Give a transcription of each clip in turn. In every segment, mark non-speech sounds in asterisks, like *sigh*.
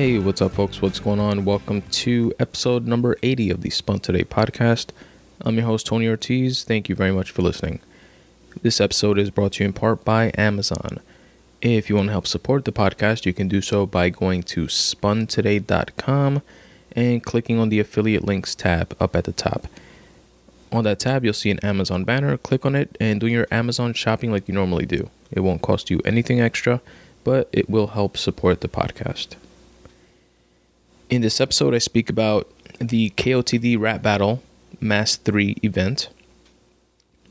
Hey, what's up, folks? What's going on? Welcome to episode number 80 of the Spun Today podcast. I'm your host, Tony Ortiz. Thank you very much for listening. This episode is brought to you in part by Amazon. If you want to help support the podcast, you can do so by going to spuntoday.com and clicking on the affiliate links tab up at the top. On that tab, you'll see an Amazon banner. Click on it and do your Amazon shopping like you normally do. It won't cost you anything extra, but it will help support the podcast. In this episode, I speak about the KOTD Rap Battle Mass 3 event,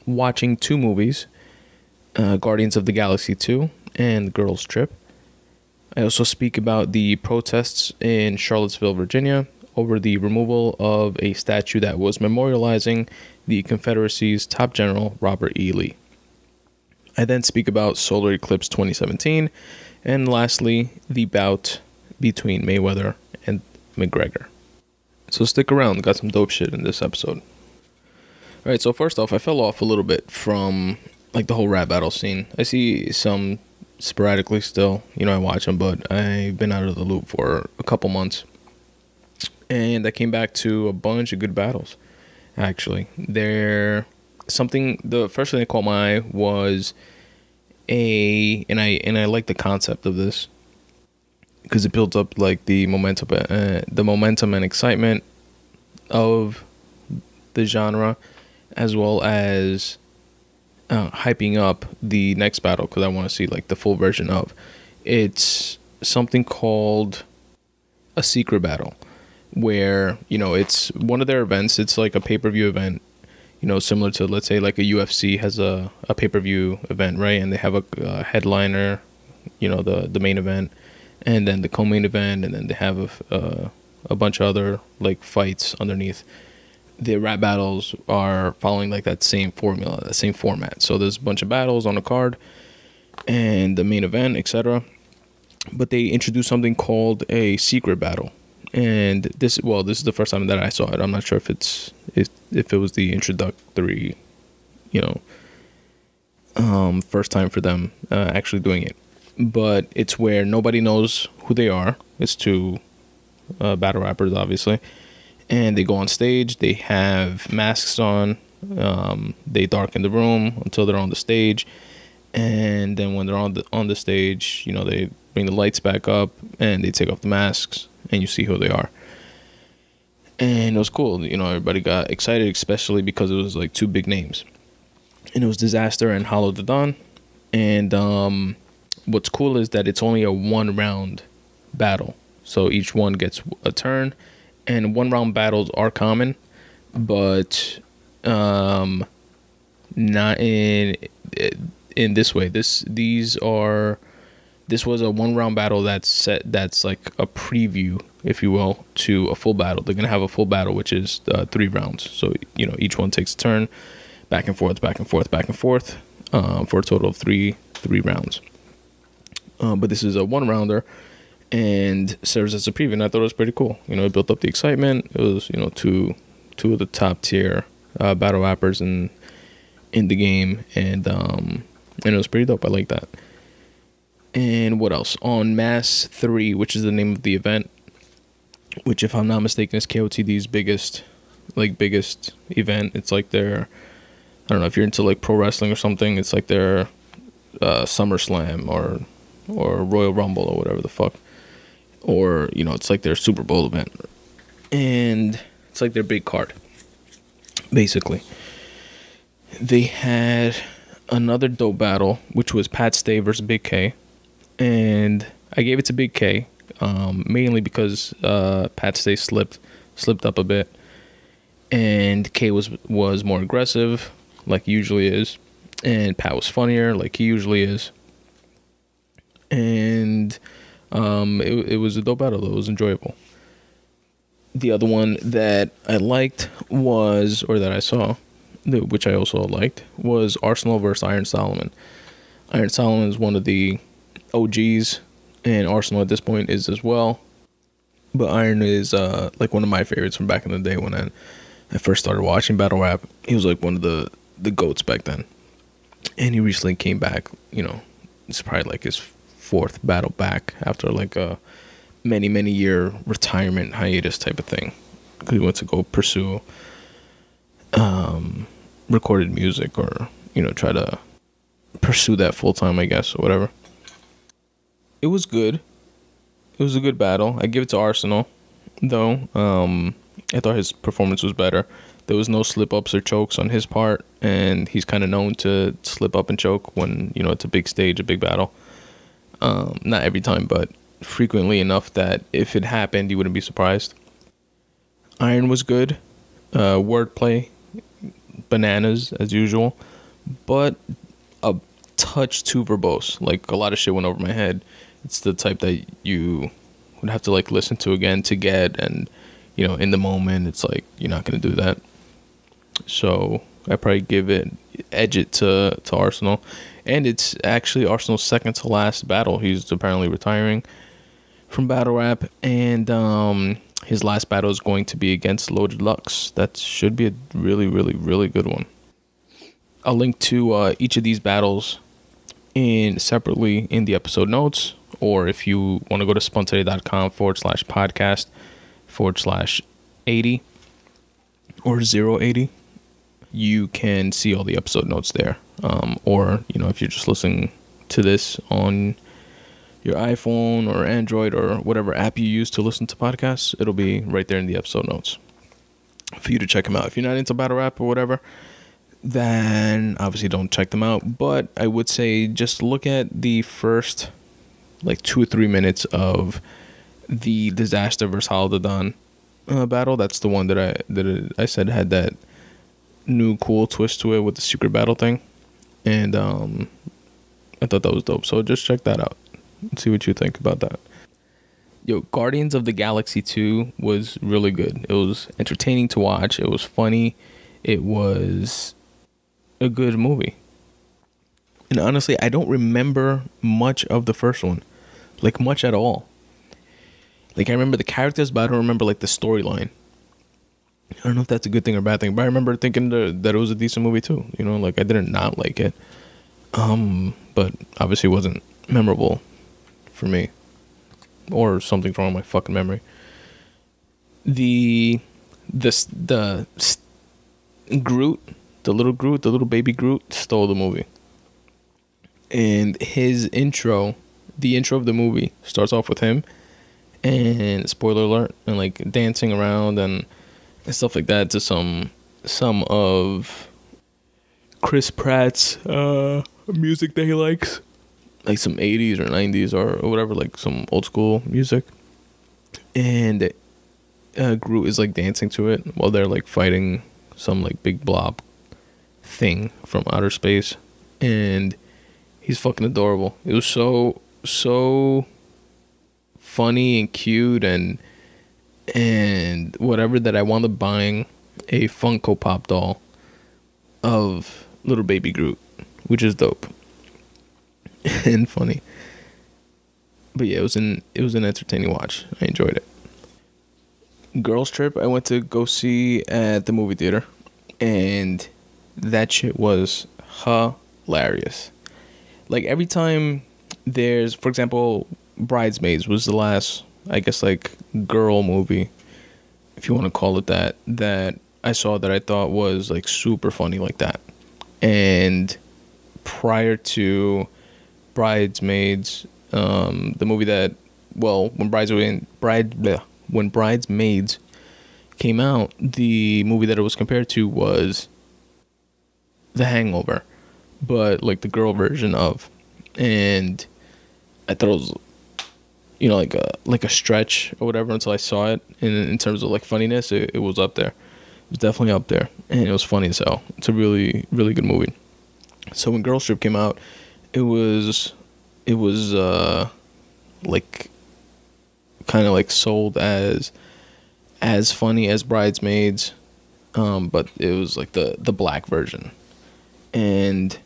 watching two movies uh, Guardians of the Galaxy 2 and Girls Trip. I also speak about the protests in Charlottesville, Virginia, over the removal of a statue that was memorializing the Confederacy's top general, Robert E. Lee. I then speak about Solar Eclipse 2017, and lastly, the bout between Mayweather McGregor. So stick around, got some dope shit in this episode. Alright, so first off, I fell off a little bit from like the whole rap battle scene. I see some sporadically still, you know, I watch them, but I've been out of the loop for a couple months. And I came back to a bunch of good battles, actually. There, something, the first thing that caught my eye was a, and I, and I like the concept of this because it builds up like the momentum, uh, the momentum and excitement of the genre, as well as uh, hyping up the next battle because I want to see like the full version of. It's something called a secret battle, where you know it's one of their events. It's like a pay per view event, you know, similar to let's say like a UFC has a a pay per view event, right? And they have a, a headliner, you know, the the main event and then the co-main event, and then they have a, uh, a bunch of other like fights underneath. The rap battles are following like that same formula, that same format. So there's a bunch of battles on the card, and the main event, etc. But they introduced something called a secret battle, and this well, this is the first time that I saw it. I'm not sure if it's if if it was the introductory, you know, um, first time for them uh, actually doing it but it's where nobody knows who they are. It's two uh, battle rappers, obviously, and they go on stage. They have masks on. Um, they darken the room until they're on the stage, and then when they're on the on the stage, you know they bring the lights back up and they take off the masks, and you see who they are. And it was cool. You know, everybody got excited, especially because it was like two big names, and it was Dizaster and Hollow Da Don, and um what's cool is that it's only a one round battle. So each one gets a turn, and one round battles are common, but um, not in in this way. This these are this was a one round battle that's set that's like a preview, if you will, to a full battle. They're gonna have a full battle, which is uh, three rounds. So you know each one takes a turn, back and forth, back and forth, back and forth, um, for a total of three three rounds. Uh, but this is a one rounder and serves as a preview. And I thought it was pretty cool. You know, it built up the excitement. It was you know two two of the top tier uh, battle rappers in in the game, and um, and it was pretty dope. I like that. And what else on Mass Three, which is the name of the event, which if I'm not mistaken is KOTD's biggest like biggest event. It's like their I don't know if you're into like pro wrestling or something. It's like their uh, SummerSlam or or Royal Rumble or whatever the fuck. Or, you know, it's like their Super Bowl event. And it's like their big card, basically. They had another dope battle, which was Pat Stay versus Bigg K. And I gave it to Bigg K, um, mainly because uh, Pat Stay slipped slipped up a bit. And K was was more aggressive, like he usually is. And Pat was funnier, like he usually is and um, it, it was a dope battle. Though. It was enjoyable. The other one that I liked was, or that I saw, which I also liked, was Arsonal versus Iron Solomon. Iron Solomon is one of the OGs, and Arsonal at this point is as well. But Iron is uh, like one of my favorites from back in the day when I, I first started watching battle rap. He was like one of the the goats back then, and he recently came back. You know, it's probably like his fourth battle back after like a many many year retirement hiatus type of thing because he went to go pursue um, recorded music or you know try to pursue that full time, I guess, or whatever. It was good. It was a good battle. I give it to Arsonal, though. Um, I thought his performance was better. There was no slip ups or chokes on his part, and he's kind of known to slip up and choke when you know it's a big stage, a big battle. Um, not every time, but frequently enough that if it happened, you wouldn't be surprised. Iron was good. Uh, wordplay, bananas as usual, but a touch too verbose. Like a lot of shit went over my head. It's the type that you would have to like listen to again to get, and you know, in the moment, it's like you're not gonna do that. So I probably give it edge it to to Arsonal, and it's actually Arsonal's second to last battle. He's apparently retiring from battle rap, and um, his last battle is going to be against Loaded Lux. That should be a really, really, really good one. I'll link to uh, each of these battles in separately in the episode notes, or if you want to go to spuntoday.com forward slash podcast forward slash 80 or 080, you can see all the episode notes there. Um, or, you know, if you're just listening to this on your iPhone or Android or whatever app you use to listen to podcasts, it'll be right there in the episode notes for you to check them out. If you're not into battle rap or whatever, then obviously don't check them out. But I would say just look at the first like two or three minutes of the Dizaster versus Hollow Da Don uh, battle. That's the one that I that I said had that new cool twist to it with the secret battle thing, and um, I thought that was dope. So just check that out and see what you think about that. Yo, Guardians of the Galaxy 2 was really good. It was entertaining to watch. It was funny. It was a good movie. And honestly, I don't remember much of the first one. Like much at all. Like I remember the characters, but I don't remember like the storyline. I don't know if that's a good thing or bad thing, but I remember thinking that it was a decent movie too. You know, like I didn't not like it. Um, but obviously it wasn't memorable for me, or something's wrong with my fucking memory. The this the Groot, the little Groot, the little baby Groot, stole the movie. And his intro, the intro of the movie, starts off with him, and spoiler alert, and like dancing around and, and stuff like that to some some of Chris Pratt's uh, music that he likes like some 80s or 90s or, or whatever, like some old school music. And uh, Groot is like dancing to it while they're like fighting some like big blob thing from outer space. And he's fucking adorable. It was so, so funny and cute and and whatever that I wound up buying a Funko Pop doll of little baby Groot, which is dope. *laughs* and funny. But yeah, it was an it was an entertaining watch. I enjoyed it. Girls Trip I went to go see at the movie theater and that shit was hilarious. Like every time there's for example Bridesmaids was the last I guess like girl movie if you want to call it that that I saw that I thought was like super funny like that. And prior to Bridesmaids, um, the movie that, well, when Bridesmaids, Bride, bleh, when Bridesmaids came out, the movie that it was compared to was The Hangover, but like the girl version of, and I thought it was, you know, like a like a stretch or whatever until I saw it. And in terms of like funniness, it, it was up there. It was definitely up there, and it was funny hell. It's a really really good movie. So when Girls Trip came out, it was it was uh like kind of like sold as as funny as bridesmaids um but it was like the the black version and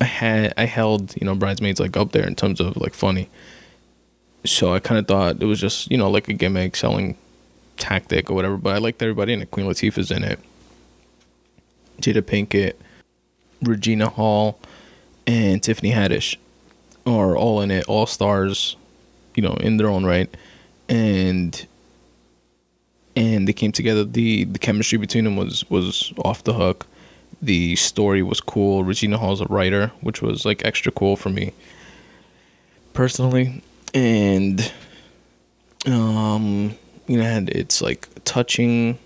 i had i held you know bridesmaids like up there in terms of like funny so i kind of thought it was just you know like a gimmick selling tactic or whatever but i liked everybody in it queen latifah's in it jada pinkett regina hall and Tiffany Haddish are all in it, all stars you know, in their own right, and and they came together. the The chemistry between them was was off the hook. The story was cool. Regina Hall's a writer, which was like extra cool for me personally, and um, you know, it's like touching,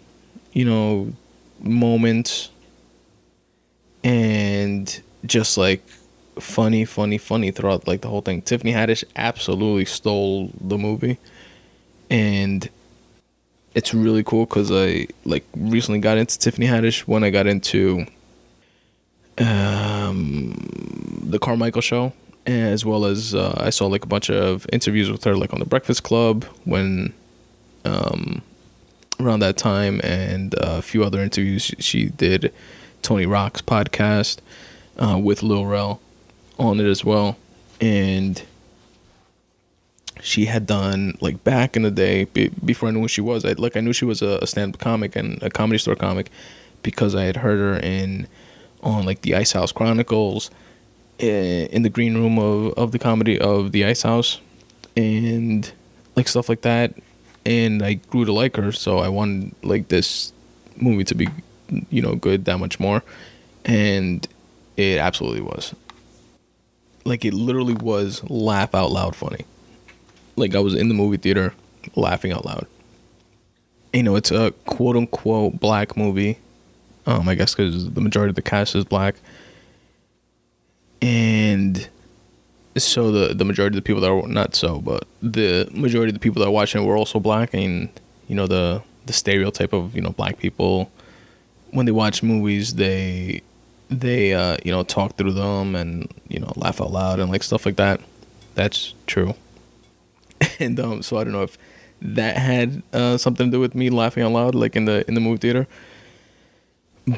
you know, moments, and just like funny, funny, funny throughout like the whole thing. Tiffany Haddish absolutely stole the movie, and it's really cool because I like recently got into Tiffany Haddish when I got into um the Carmichael show as well as uh, I saw like a bunch of interviews with her, like on the Breakfast Club when um, around that time, and uh, a few other interviews she did. Tony Rock's podcast uh, with Lil Rel on it as well, and she had done like back in the day be- before I knew who she was. I like I knew she was a, a stand-up comic and a comedy store comic because I had heard her in on like the Ice House Chronicles in the green room of, of the comedy of the Ice House and like stuff like that. And I grew to like her, so I wanted like this movie to be, you know, good that much more. And it absolutely was. Like it literally was laugh out loud funny. Like I was in the movie theater laughing out loud. You know, it's a quote unquote black movie. Um, I guess because the majority of the cast is black and so the the majority of the people that are not so, but the majority of the people that are watching it were also black, and you know the the stereotype of you know black people when they watch movies they they uh, you know talk through them and you know laugh out loud and like stuff like that. That's true, *laughs* and um, so I don't know if that had uh, something to do with me laughing out loud, like in the in the movie theater,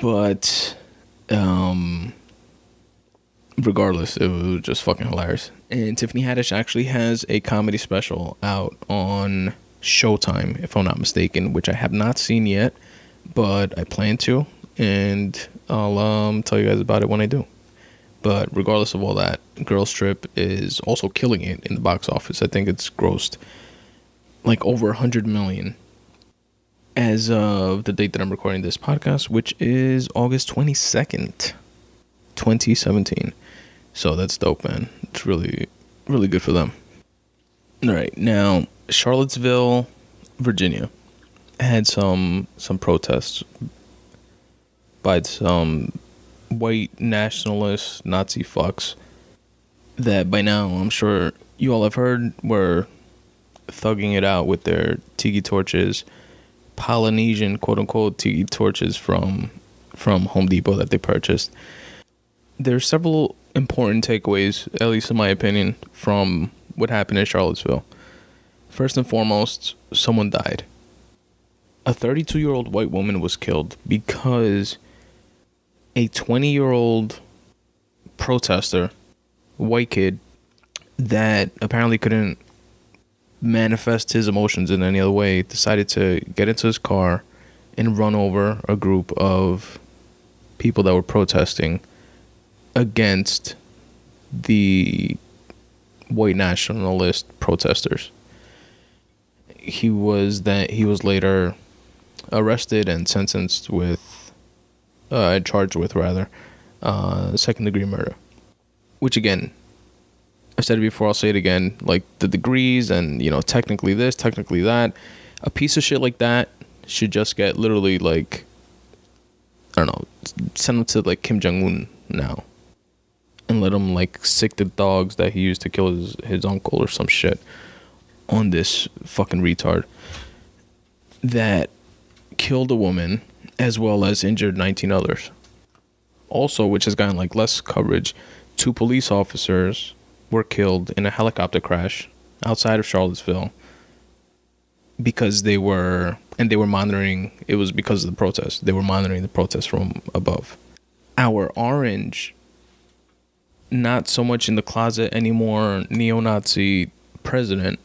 but um regardless, it was just fucking hilarious. And Tiffany Haddish actually has a comedy special out on Showtime, if I'm not mistaken, which I have not seen yet, but I plan to, and I'll um, tell you guys about it when I do. But regardless of all that, Girls Trip is also killing it in the box office. I think it's grossed like over a hundred million as of the date that I'm recording this podcast, which is August 22nd, 2017. So that's dope, man. It's really, really good for them. All right, now Charlottesville, Virginia, had some some protests by some white nationalist Nazi fucks that by now I'm sure you all have heard were thugging it out with their tiki torches, Polynesian quote unquote tiki torches from from Home Depot that they purchased. There's several important takeaways, at least in my opinion, from what happened in Charlottesville. First and foremost, someone died. A 32 year old white woman was killed because a 20 year old protester, white kid, that apparently couldn't manifest his emotions in any other way, decided to get into his car and run over a group of people that were protesting against the white nationalist protesters. He was that he was later arrested and sentenced with uh, charged with rather uh, second degree murder. Which again, I've said it before, I'll say it again. Like the degrees and you know, technically this, technically that. A piece of shit like that should just get literally like I don't know, him to like Kim Jong Un now and let him like sick the dogs that he used to kill his his uncle or some shit on this fucking retard that killed a woman as well as injured 19 others. Also, which has gotten like less coverage, two police officers were killed in a helicopter crash outside of Charlottesville because they were and they were monitoring it was because of the protest. They were monitoring the protest from above. Our orange not so much in the closet anymore neo-Nazi president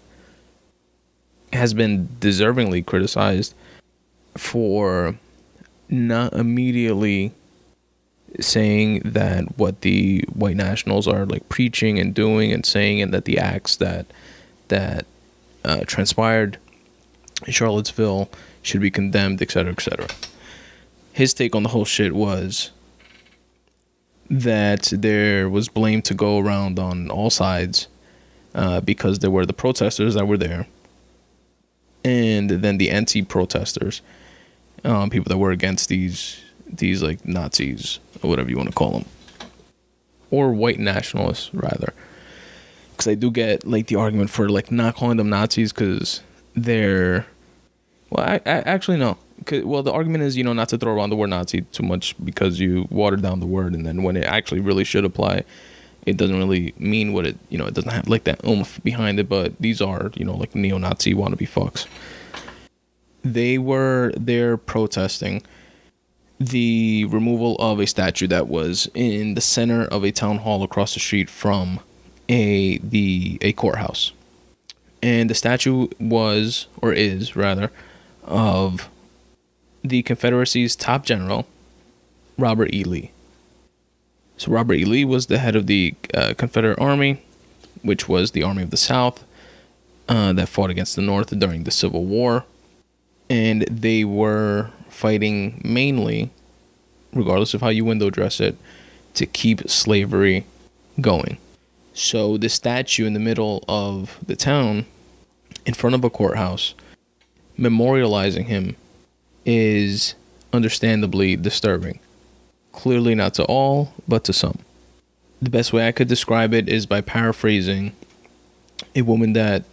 has been deservingly criticized for not immediately saying that what the white nationals are like preaching and doing and saying and that the acts that that uh, transpired in Charlottesville should be condemned, etc., etc. His take on the whole shit was that there was blame to go around on all sides uh, because there were the protesters that were there, and then the anti-protesters, um, people that were against these these like Nazis or whatever you want to call them, or white nationalists rather. Because I do get like the argument for like not calling them Nazis because they're well, I, I actually no. Well, the argument is you know not to throw around the word Nazi too much because you water down the word, and then when it actually really should apply, it doesn't really mean what it you know it doesn't have like that oomph behind it. But these are you know like neo-Nazi wannabe fucks. They were there protesting the removal of a statue that was in the center of a town hall across the street from a the a courthouse. And the statue was or is rather of the Confederacy's top general, Robert E. Lee. So, Robert E. Lee was the head of the uh, Confederate Army, which was the Army of the South uh, that fought against the North during the Civil War. And they were fighting mainly, regardless of how you window dress it, to keep slavery going. So, the statue in the middle of the town, in front of a courthouse, memorializing him is understandably disturbing. Clearly, not to all, but to some. The best way I could describe it is by paraphrasing a woman that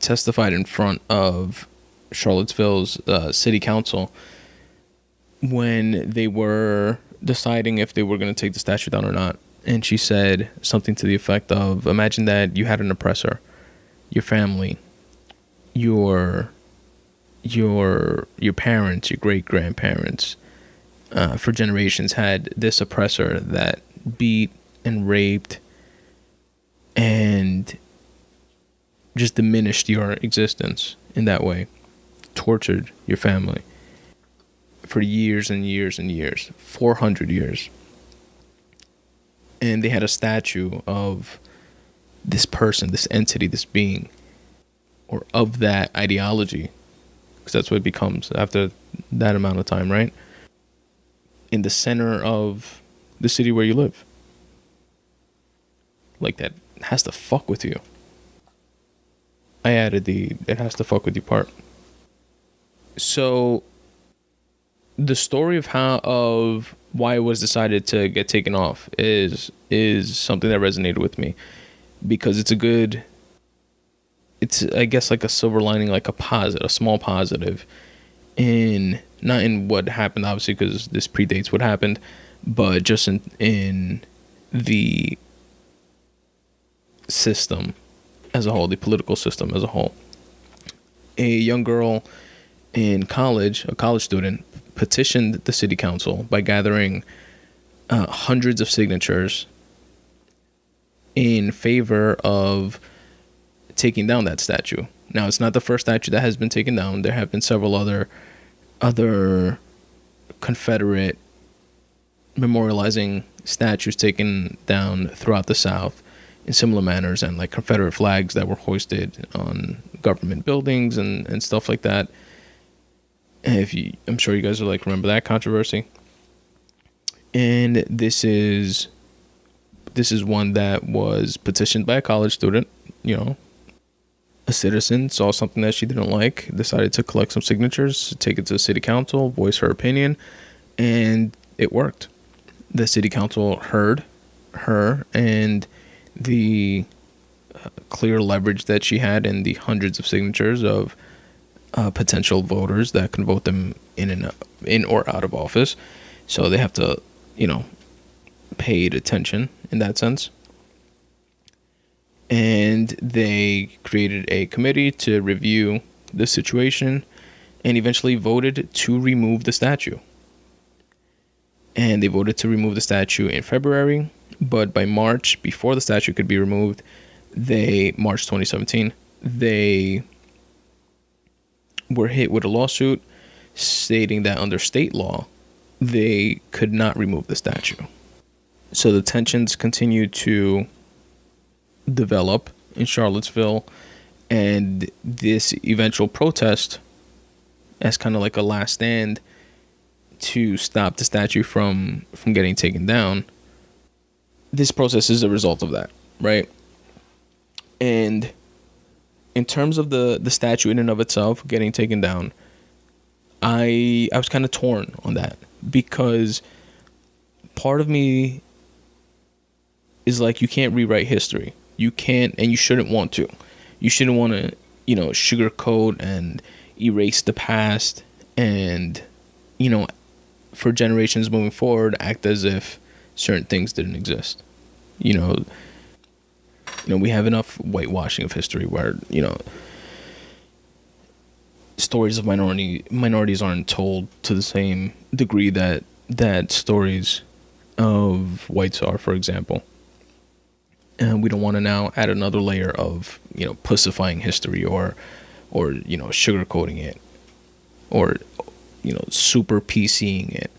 testified in front of Charlottesville's uh, city council when they were deciding if they were going to take the statue down or not. And she said something to the effect of Imagine that you had an oppressor, your family, your your your parents, your great grandparents, uh, for generations had this oppressor that beat and raped and just diminished your existence in that way, tortured your family for years and years and years 400 years. And they had a statue of this person, this entity, this being, or of that ideology because that's what it becomes after that amount of time, right? In the center of the city where you live. Like that has to fuck with you. I added the it has to fuck with you part. So the story of how of why it was decided to get taken off is is something that resonated with me because it's a good it's I guess like a silver lining, like a positive, a small positive, in not in what happened obviously because this predates what happened, but just in in the system as a whole, the political system as a whole. A young girl in college, a college student, petitioned the city council by gathering uh, hundreds of signatures in favor of taking down that statue. Now, it's not the first statue that has been taken down. There have been several other other Confederate memorializing statues taken down throughout the South in similar manners and like Confederate flags that were hoisted on government buildings and, and stuff like that. If you I'm sure you guys will like remember that controversy. And this is this is one that was petitioned by a college student, you know, a citizen saw something that she didn't like, decided to collect some signatures, take it to the city council, voice her opinion, and it worked. The city council heard her and the uh, clear leverage that she had in the hundreds of signatures of uh, potential voters that can vote them in and in or out of office. So they have to, you know, paid attention in that sense and they created a committee to review the situation and eventually voted to remove the statue. And they voted to remove the statue in February, but by March, before the statue could be removed, they, March 2017, they were hit with a lawsuit stating that under state law, they could not remove the statue. So the tensions continued to develop in Charlottesville And this eventual protest, as kind of like a last stand to stop the statue from from getting taken down, this process is a result of that, right? And in terms of the the statue in and of itself getting taken down, I I was kind of torn on that because part of me is like you can't rewrite history. You can't and you shouldn't want to. You shouldn't want to, you know, sugarcoat and erase the past and you know, for generations moving forward act as if certain things didn't exist. You know, you know, we have enough whitewashing of history where, you know, stories of minority minorities aren't told to the same degree that that stories of whites are, for example. And we don't want to now add another layer of, you know, pussifying history or or, you know, sugarcoating it or you know, super PCing it.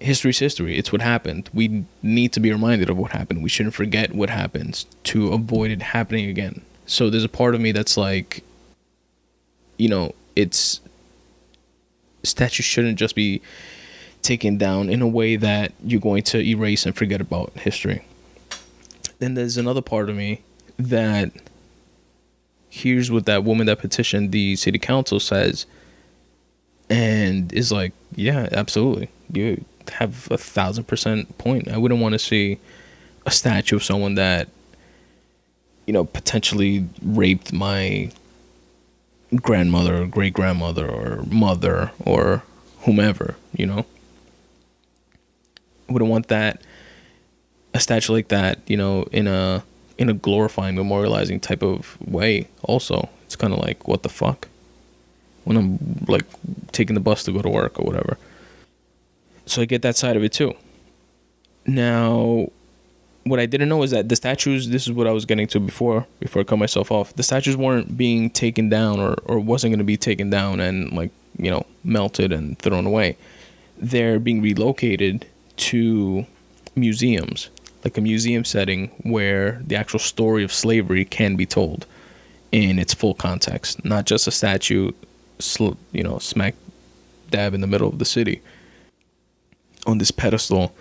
History's history. It's what happened. We need to be reminded of what happened. We shouldn't forget what happens to avoid it happening again. So there's a part of me that's like, you know, it's statues shouldn't just be taken down in a way that you're going to erase and forget about history. Then there's another part of me that hears what that woman that petitioned the city council says and is like, yeah, absolutely. You have a thousand percent point. I wouldn't want to see a statue of someone that, you know, potentially raped my grandmother or great grandmother or mother or whomever, you know. I wouldn't want that a statue like that, you know, in a in a glorifying, memorializing type of way also. It's kinda like what the fuck? when I'm like taking the bus to go to work or whatever. So I get that side of it too. Now, what I didn't know is that the statues, this is what I was getting to before, before I cut myself off. The statues weren't being taken down or, or wasn't going to be taken down and like, you know, melted and thrown away. They're being relocated to museums, like a museum setting where the actual story of slavery can be told in its full context, not just a statue you know, smack dab in the middle of the city on this pedestal,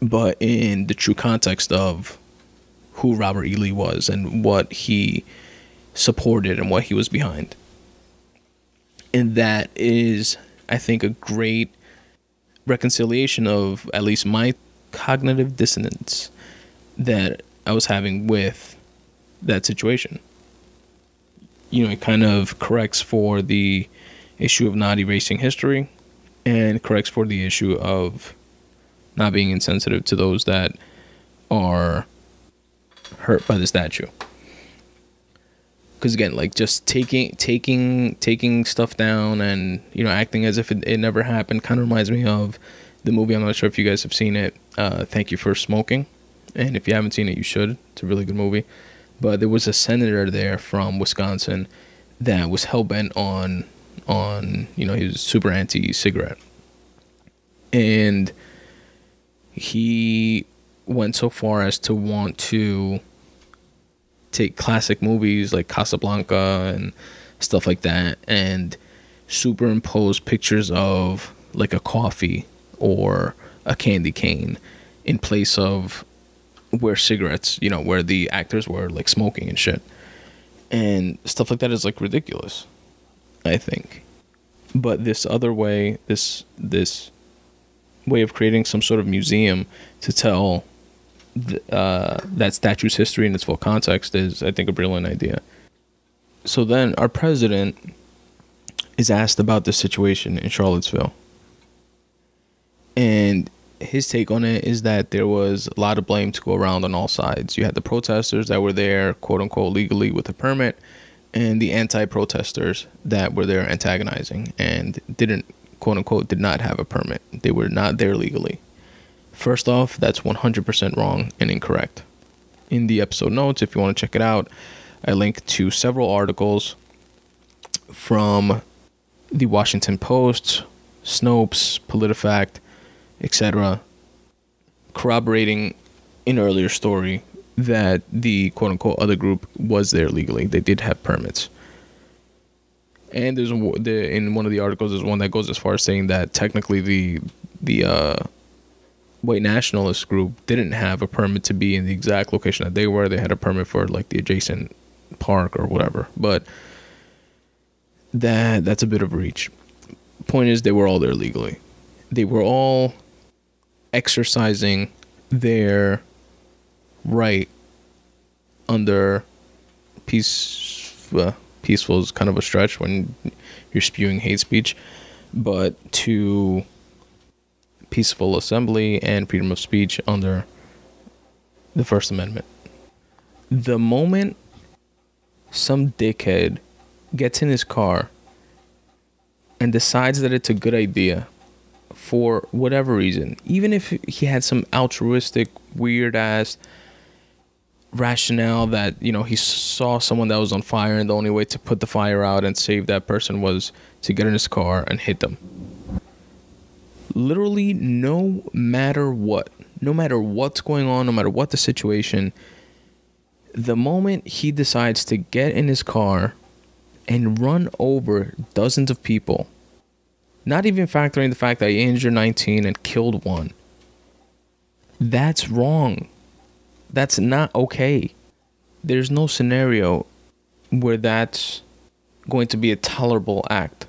but in the true context of who Robert E. Lee was and what he supported and what he was behind. And that is, I think, a great reconciliation of at least my cognitive dissonance that I was having with that situation. You know, it kind of corrects for the issue of not erasing history and corrects for the issue of not being insensitive to those that are hurt by the statue. Because again like just taking taking taking stuff down and you know acting as if it, it never happened kind of reminds me of the movie. I'm not sure if you guys have seen it. Uh, thank you for smoking and if you haven't seen it you should. It's a really good movie. But there was a senator there from wisconsin that was hell-bent on on you know he was super anti cigarette, and he went so far as to want to take classic movies like Casablanca and stuff like that and superimpose pictures of like a coffee or a candy cane in place of where cigarettes, you know, where the actors were like smoking and shit. And stuff like that is like ridiculous. I think. But this other way, this this way of creating some sort of museum to tell the, uh, that statue's history in its full context is, I think, a brilliant idea. So then our president is asked about the situation in Charlottesville. And his take on it is that there was a lot of blame to go around on all sides. You had the protesters that were there, quote unquote, legally with a permit, and the anti-protesters that were there antagonizing and didn't quote unquote did not have a permit. They were not there legally. First off, that's 100% wrong and incorrect. In the episode notes, if you want to check it out, I link to several articles from the Washington Post, Snopes, PolitiFact, etc., corroborating an earlier story that the quote unquote other group was there legally. They did have permits. And there's the in one of the articles there's one that goes as far as saying that technically the the uh, white nationalist group didn't have a permit to be in the exact location that they were. They had a permit for like the adjacent park or whatever. But that that's a bit of a reach. Point is, they were all there legally. They were all exercising their right under peace. Uh, peaceful is kind of a stretch when you're spewing hate speech, but to peaceful assembly and freedom of speech under the First Amendment. The moment some dickhead gets in his car and decides that it's a good idea for whatever reason, even if he had some altruistic, weird ass rationale that, you know, he saw someone that was on fire and the only way to put the fire out and save that person was to get in his car and hit them. Literally, no matter what, no matter what's going on, no matter what the situation, the moment he decides to get in his car and run over dozens of people, not even factoring the fact that he injured 19 and killed one, that's wrong. That's not okay. There's no scenario where that's going to be a tolerable act.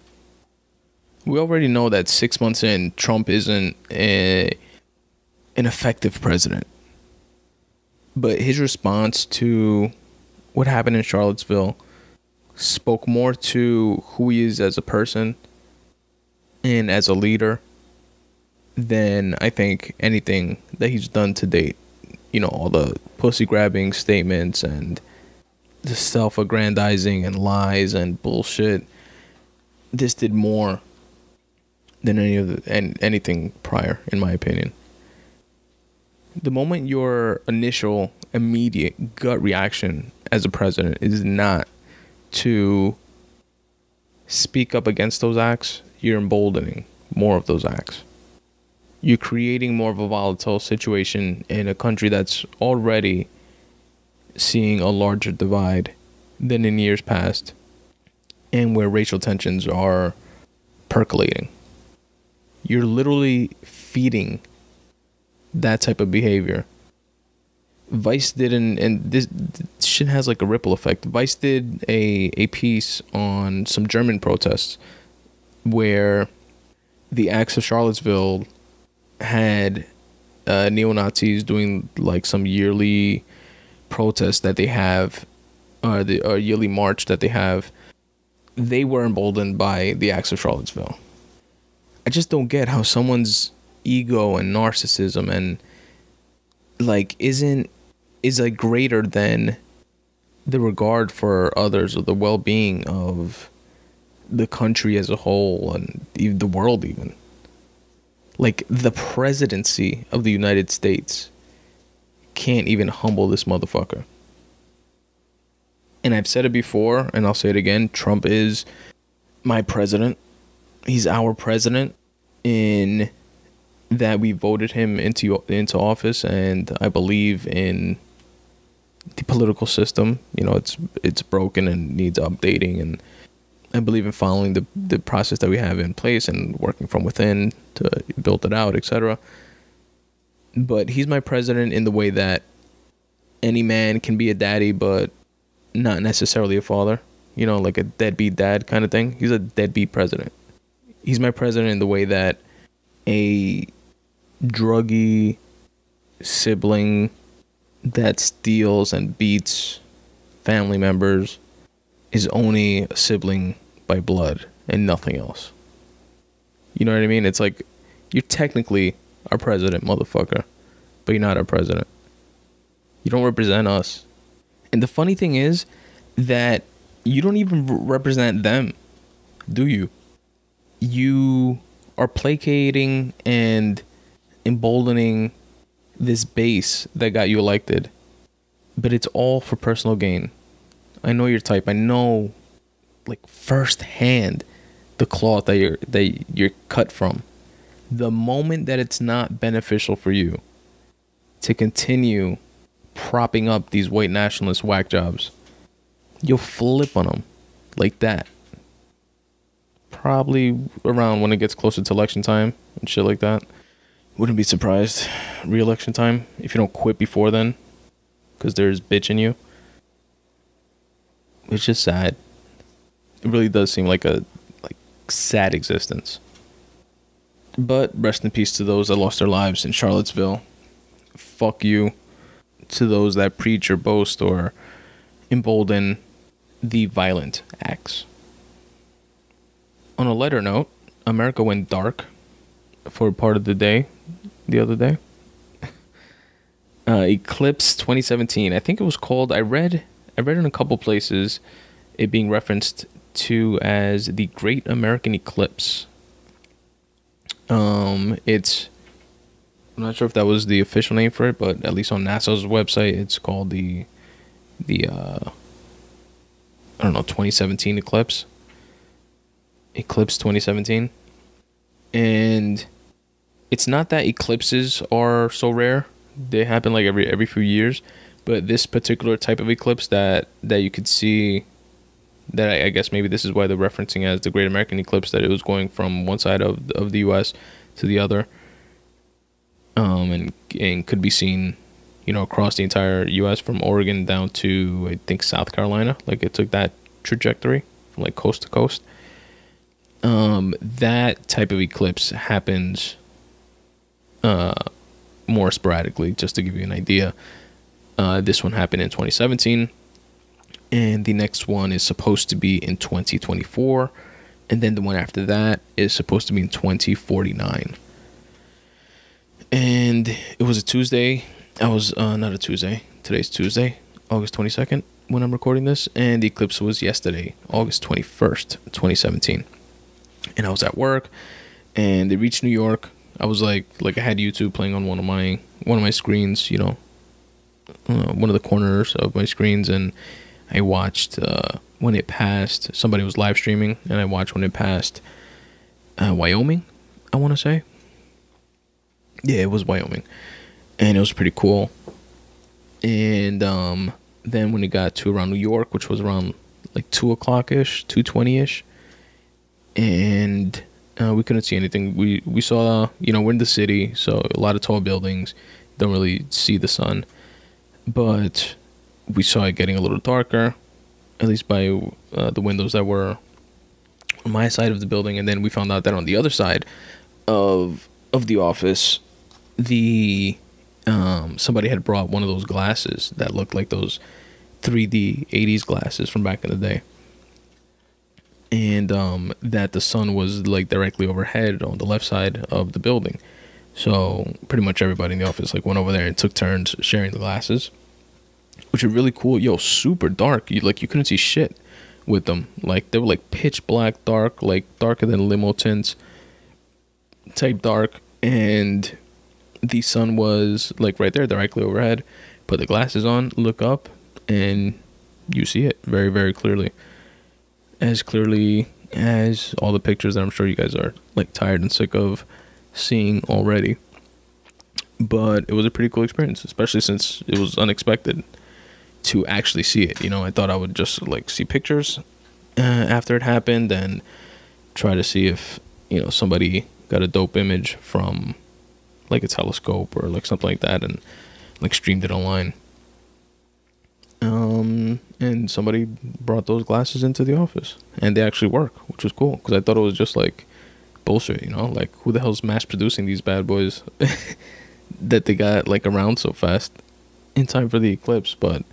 We already know that six months in, Trump isn't a, an effective president. But his response to what happened in Charlottesville spoke more to who he is as a person and as a leader than I think anything that he's done to date. You know, all the pussy grabbing statements and the self aggrandizing and lies and bullshit. This did more than any of the, and anything prior, in my opinion the moment your initial immediate gut reaction as a president is not to speak up against those acts, you're emboldening more of those acts. You're creating more of a volatile situation in a country that's already seeing a larger divide than in years past and where racial tensions are percolating. You're literally feeding that type of behavior. Vice did an and this, this shit has like a ripple effect. Vice did a a piece on some German protests where the acts of Charlottesville had uh, neo Nazis doing like some yearly protest that they have, or the or yearly march that they have. They were emboldened by the acts of Charlottesville. I just don't get how someone's ego and narcissism and like isn't is like greater than the regard for others or the well-being of the country as a whole and the world even. Like the presidency of the United States can't even humble this motherfucker. And I've said it before and I'll say it again Trump is my president. He's our president in that we voted him into into office, and I believe in the political system. You know, it's it's broken and needs updating, and I believe in following the the process that we have in place and working from within to build it out, etc. But he's my president in the way that any man can be a daddy, but not necessarily a father. You know, like a deadbeat dad kind of thing. He's a deadbeat president. He's my president in the way that a druggy sibling that steals and beats family members is only a sibling by blood and nothing else. You know what I mean? It's like you're technically our president, motherfucker, but you're not our president. You don't represent us. And the funny thing is that you don't even represent them, do you? You are placating and emboldening this base that got you elected, but it's all for personal gain. I know your type. I know, like firsthand, the cloth that you're that you're cut from. The moment that it's not beneficial for you to continue propping up these white nationalist whack jobs. You'll flip on them like that. Probably around when it gets closer to election time and shit like that. Wouldn't be surprised. Re election time, if you don't quit before then, because there's bitch in you. It's just sad. It really does seem like a like sad existence. But rest in peace to those that lost their lives in Charlottesville. Fuck you to those that preach or boast or embolden the violent acts. On a lighter note, America went dark for part of the day the other day. *laughs* Uh, Eclipse 2017. I think it was called. I read. I read in a couple places it being referenced to as the Great American Eclipse. Um, it's. I'm not sure if that was the official name for it, but at least on NASA's website, it's called the the uh, I don't know 2017 eclipse. Eclipse 2017, and it's not that eclipses are so rare. They happen like every every few years, but this particular type of eclipse that that you could see that I, I, guess maybe this is why they're referencing as the Great American Eclipse that it was going from one side of of the U.S. to the other, um, and and could be seen, you know, across the entire U.S. from Oregon down to I think South Carolina. Like it took that trajectory from like coast to coast. Um, that type of eclipse happens uh, more sporadically, just to give you an idea. Uh, this one happened in 2017 and the next one is supposed to be in 2024 and then the one after that is supposed to be in 2049 and it was a tuesday. I was uh, not a tuesday. Today's tuesday august 22nd when i'm recording this and the eclipse was yesterday august 21st 2017 and i was at work and they reached new york. I was like like i had youtube playing on one of my one of my screens you know uh, one of the corners of my screens and I watched uh, when it passed. Somebody was live streaming, and I watched when it passed uh, Wyoming. I want to say, yeah, it was Wyoming, and it was pretty cool. And um, then when it got to around New York, which was around like two o'clock ish, two twenty ish, and uh, we couldn't see anything. We we saw, you know, we're in the city, so a lot of tall buildings. Don't really see the sun, but we saw it getting a little darker, at least by uh, the windows that were on my side of the building, and then we found out that on the other side of of the office, the um, somebody had brought one of those glasses that looked like those 3D 80s glasses from back in the day. And um, that the sun was like directly overhead on the left side of the building. So pretty much everybody in the office like went over there and took turns sharing the glasses which are really cool. Yo, super dark. You like you couldn't see shit with them. Like they were like pitch black dark, like darker than limo tints type dark and the sun was like right there directly overhead. Put the glasses on, look up and you see it very very clearly. As clearly as all the pictures that I'm sure you guys are like tired and sick of seeing already. But it was a pretty cool experience, especially since it was unexpected to actually see it. You know, I thought I would just like see pictures uh, after it happened and try to see if you know somebody got a dope image from like a telescope or like something like that and like streamed it online. Um, and somebody brought those glasses into the office and they actually work, which was cool because I thought it was just like bullshit, you know, like who the hell's mass producing these bad boys *laughs* that they got like around so fast in time for the eclipse, but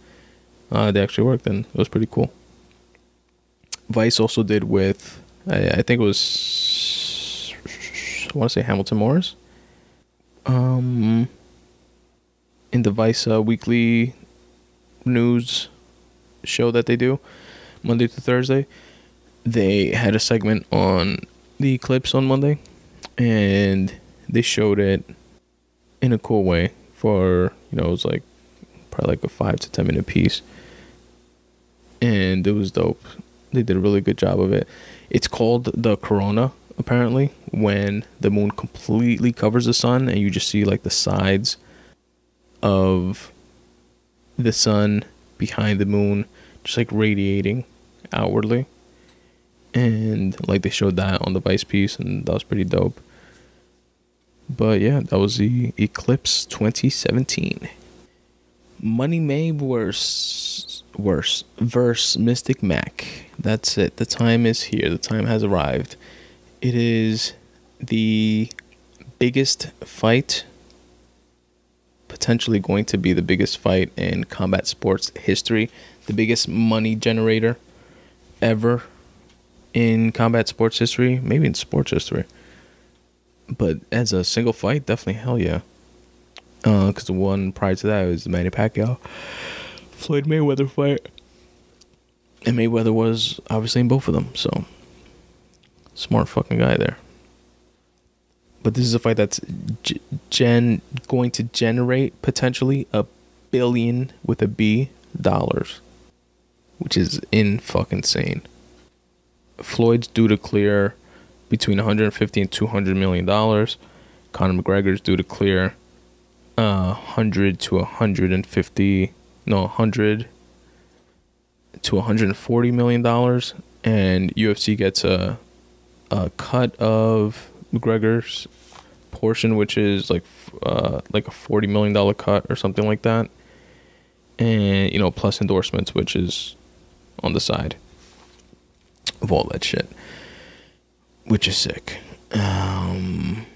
uh, they actually worked, and it was pretty cool. Vice also did with, I, I think it was, I want to say Hamilton Morris. Um, in the Vice uh, weekly news show that they do, Monday to Thursday, they had a segment on the eclipse on Monday, and they showed it in a cool way for you know it was like probably like a five to ten minute piece and it was dope. They did a really good job of it. It's called the corona apparently when the moon completely covers the sun and you just see like the sides of the sun behind the moon, just like radiating outwardly. And like they showed that on the Vice piece, and that was pretty dope. But yeah, that was the Eclipse 2017. Money May worse, worse verse Mystic Mac. That's it. The time is here. The time has arrived. It is the biggest fight, potentially going to be the biggest fight in combat sports history, the biggest money generator ever in combat sports history, maybe in sports history. But as a single fight, definitely hell yeah. Because uh, the one prior to that was Manny Pacquiao Floyd Mayweather fight. And Mayweather was obviously in both of them, so smart fucking guy there. But this is a fight that's gen going to generate potentially a billion with a B dollars, which is in fucking insane. Floyd's due to clear between 150 and 200 million dollars. Conor McGregor's due to clear uh, 100 to 150 no 100 to 140 million dollars and UFC gets a a cut of McGregor's portion which is like uh, like a 40 million dollar cut or something like that. And you know plus endorsements which is on the side of all that shit which is sick. Um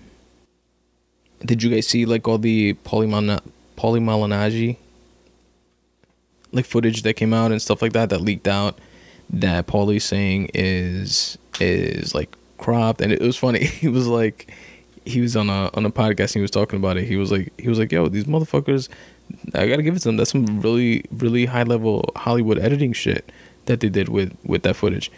did you guys see like all the Paulie Malignaggi like footage that came out and stuff like that that leaked out that Paulie's saying is is like cropped and it was funny. *laughs* He was like he was on a on a podcast and he was talking about it. He was like he was like, yo, these motherfuckers I gotta give it to them. That's some really, really high level Hollywood editing shit that they did with with that footage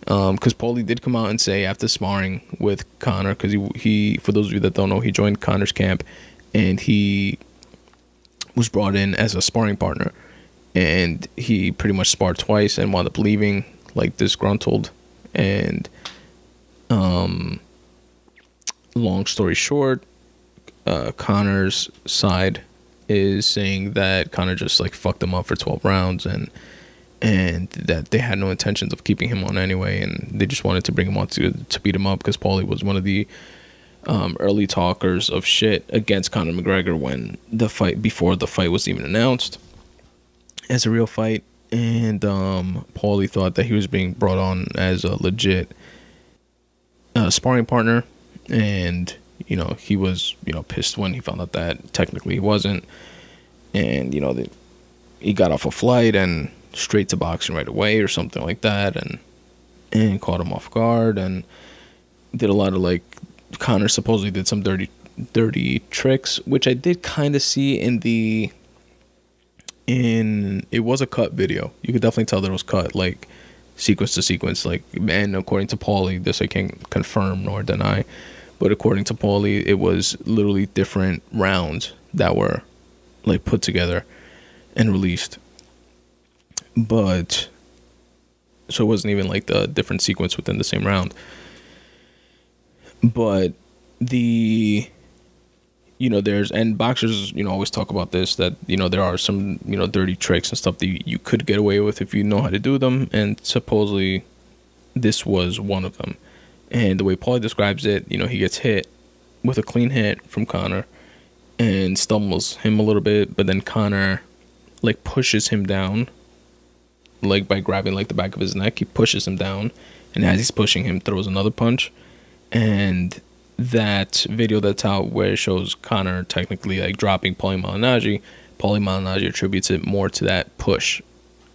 because um, Paulie did come out and say after sparring with Conor, because he he for those of you that don't know, he joined Conor's camp, and he was brought in as a sparring partner, and he pretty much sparred twice and wound up leaving like disgruntled, and um, long story short, uh, Conor's side is saying that Conor just like fucked him up for twelve rounds and and that they had no intentions of keeping him on anyway, and they just wanted to bring him on to to beat him up because Paulie was one of the um, early talkers of shit against Conor McGregor when the fight before the fight was even announced as a real fight, and um, Paulie thought that he was being brought on as a legit uh, sparring partner, and you know he was you know pissed when he found out that technically he wasn't, and you know that he got off a flight and straight to boxing right away or something like that, and and caught him off guard and did a lot of like Conor supposedly did some dirty dirty tricks, which I did kind of see in the in it was a cut video. You could definitely tell that it was cut like sequence to sequence like and according to Paulie, this I can't confirm nor deny, but according to Paulie, it was literally different rounds that were like put together and released but so it wasn't even like the different sequence within the same round. But the you know there's and boxers you know always talk about this that you know there are some you know dirty tricks and stuff that you, could get away with if you know how to do them. And supposedly this was one of them. And the way Paul describes it you know he gets hit with a clean hit from Conor and stumbles him a little bit but then Conor like pushes him down like by grabbing like the back of his neck. He pushes him down, and as he's pushing him, throws another punch, and that video that's out where it shows Conor technically like dropping Paulie Malignaggi, Paulie Malignaggi attributes it more to that push,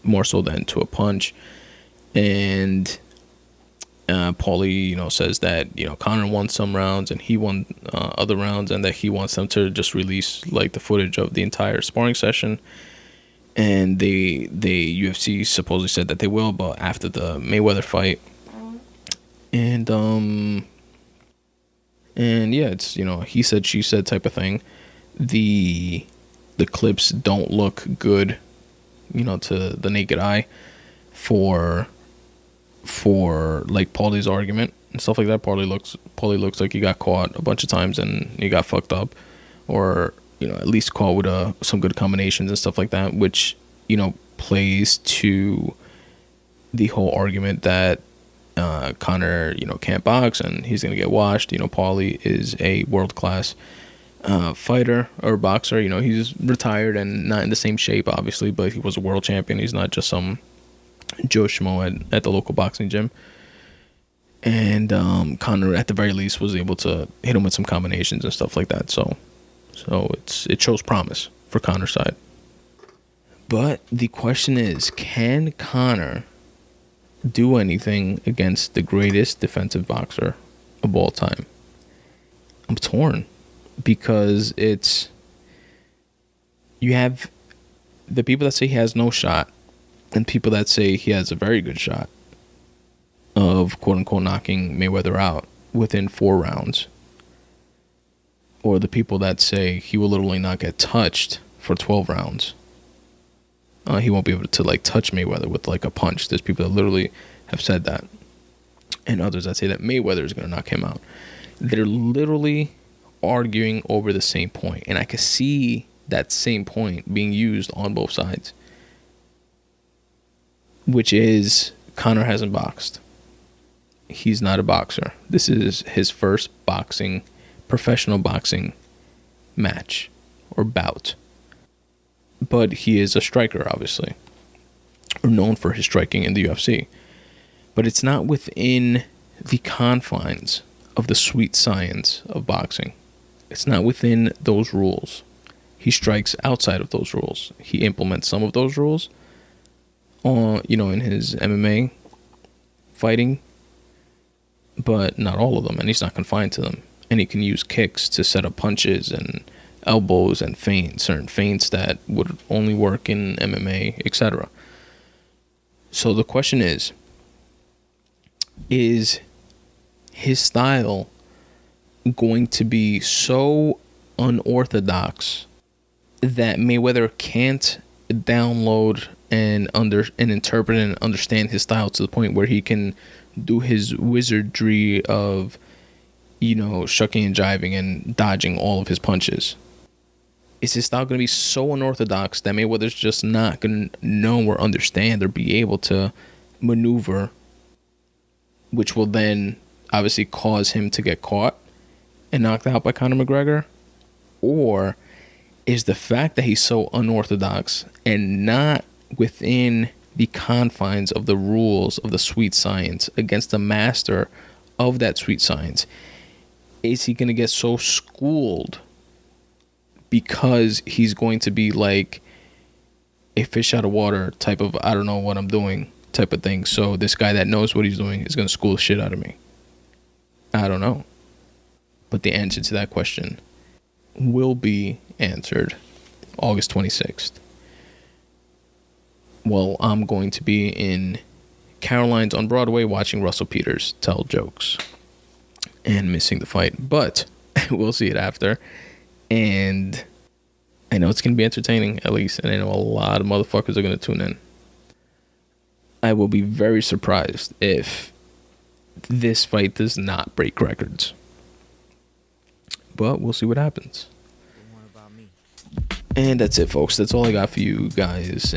more so than to a punch, and. Uh, Paulie, you know, says that you know Conor won some rounds and he won uh, other rounds, and that he wants them to just release like the footage of the entire sparring session. And they they UFC supposedly said that they will, but after the Mayweather fight, and um, and yeah, it's you know he said she said type of thing. The the clips don't look good, you know, to the naked eye, for for like Paulie's argument and stuff like that. Paulie looks Paulie looks like he got caught a bunch of times and he got fucked up, or you know, at least caught with uh, some good combinations and stuff like that, which, you know, plays to the whole argument that uh, Conor, you know, can't box and he's gonna get washed. You know, Paulie is a world class uh, fighter or boxer. You know, he's retired and not in the same shape, obviously, but he was a world champion. He's not just some Joe Schmo at, at the local boxing gym. And um, Conor, at the very least, was able to hit him with some combinations and stuff like that. So, so it's it shows promise for Conor's side. But the question is, can Conor do anything against the greatest defensive boxer of all time? I'm torn because it's you have the people that say he has no shot and people that say he has a very good shot of quote unquote knocking Mayweather out within four rounds. Or the people that say he will literally not get touched for 12 rounds. Uh, he won't be able to like touch Mayweather with like a punch. There's people that literally have said that. And others that say that Mayweather is going to knock him out. They're literally arguing over the same point, and I can see that same point being used on both sides, which is Conor hasn't boxed. He's not a boxer. This is his first boxing, professional boxing match or bout. But he is a striker, obviously, known for his striking in the UFC. But it's not within the confines of the sweet science of boxing. It's not within those rules. He strikes outside of those rules. He implements some of those rules on, you know, in his MMA fighting, but not all of them, and he's not confined to them. And he can use kicks to set up punches and elbows and feints, certain feints that would only work in MMA, etc. So the question is is his style going to be so unorthodox that Mayweather can't download and under and interpret and understand his style to the point where he can do his wizardry of you know shucking and jiving and dodging all of his punches. Is his style going to be so unorthodox that Mayweather's just not going to know or understand or be able to maneuver, which will then obviously cause him to get caught and knocked out by Conor McGregor? Or is the fact that he's so unorthodox and not within the confines of the rules of the sweet science against the master of that sweet science, is he going to get so schooled because he's going to be like a fish out of water type of, I don't know what I'm doing type of thing. So this guy that knows what he's doing is going to school shit out of me. I don't know. But the answer to that question will be answered August 26th. Well, I'm going to be in Caroline's on Broadway watching Russell Peters tell jokes and missing the fight, but *laughs* we'll see it after. And I know it's going to be entertaining, at least, and I know a lot of motherfuckers are going to tune in. I will be very surprised if this fight does not break records. But we'll see what happens. And that's it, folks. That's all I got for you guys.